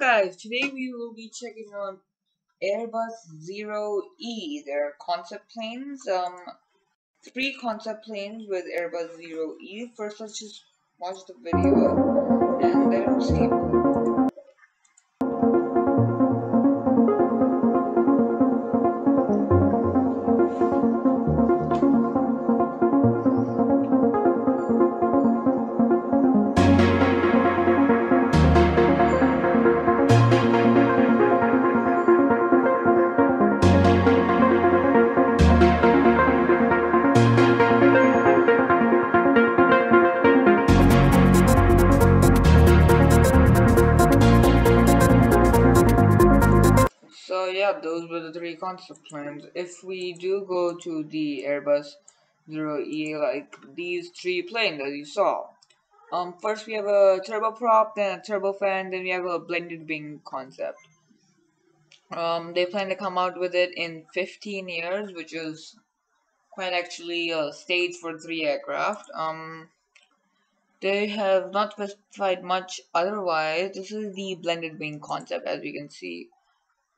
guys, today we will be checking on Airbus Zero E, their concept planes. Um, three concept planes with Airbus Zero E. First, let's just watch the video and then we'll see. Those were the three concept planes. If we do go to the Airbus Zero E, like these three planes that you saw. Um, first we have a turboprop, then a turbofan, then we have a blended wing concept. Um, they plan to come out with it in 15 years, which is quite actually a stage for three aircraft. Um, they have not specified much otherwise. This is the blended wing concept, as we can see.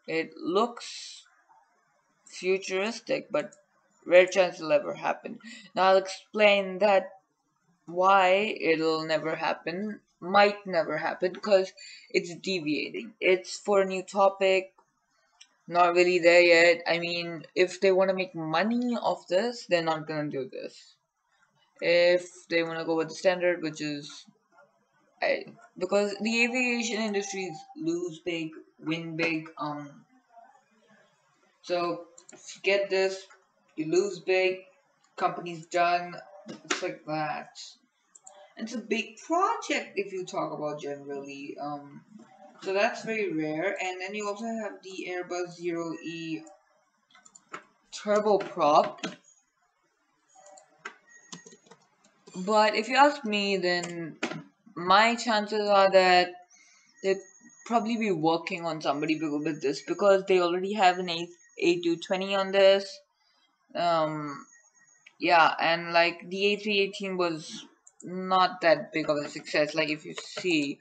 It looks futuristic, but rare chance it'll ever happen. Now I'll explain that why it'll never happen, might never happen, because it's deviating. It's for a new topic, not really there yet. I mean, if they want to make money off this, they're not gonna do this. If they want to go with the standard, which is I, because the aviation industries lose big, win big. Um, so get this, you lose big. Company's done. It's like that. It's a big project if you talk about generally. Um, so that's very rare. And then you also have the Airbus Zero E turboprop. But if you ask me, then my chances are that they'd probably be working on somebody with this because they already have an A A220 on this. Um, yeah, and like the A318 was not that big of a success. Like if you see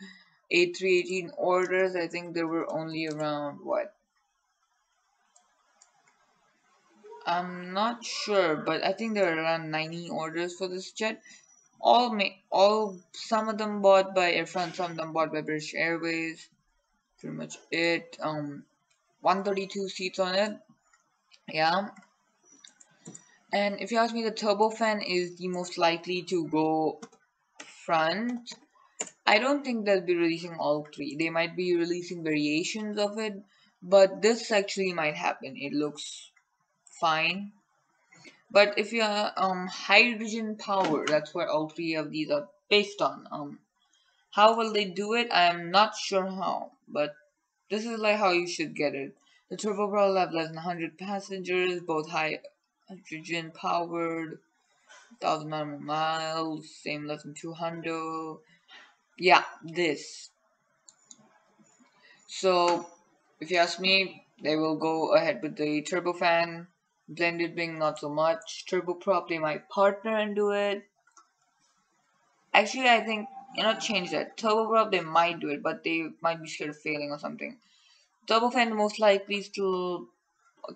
A318 orders, I think there were only around what I'm not sure, but I think there are around 90 orders for this jet all may all some of them bought by Air France, some of them bought by British Airways. Pretty much it. Um, 132 seats on it. Yeah. And if you ask me, the turbofan is the most likely to go front. I don't think they'll be releasing all three. They might be releasing variations of it, but this actually might happen. It looks fine. But if you are um, hydrogen power, that's what all three of these are based on. Um, how will they do it? I am not sure how, but this is like how you should get it. The turboprop have less than 100 passengers, both high hydrogen powered, 1000 miles, same less than 200. Yeah, this. So, if you ask me, they will go ahead with the turbofan blended wing not so much. Turboprop they might partner and do it. Actually i think you know change that. Turboprop they might do it but they might be scared of failing or something. Turbo turbofan most likely to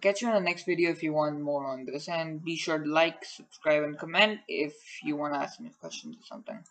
catch you in the next video if you want more on this. And be sure to like subscribe and comment if you want to ask me questions or something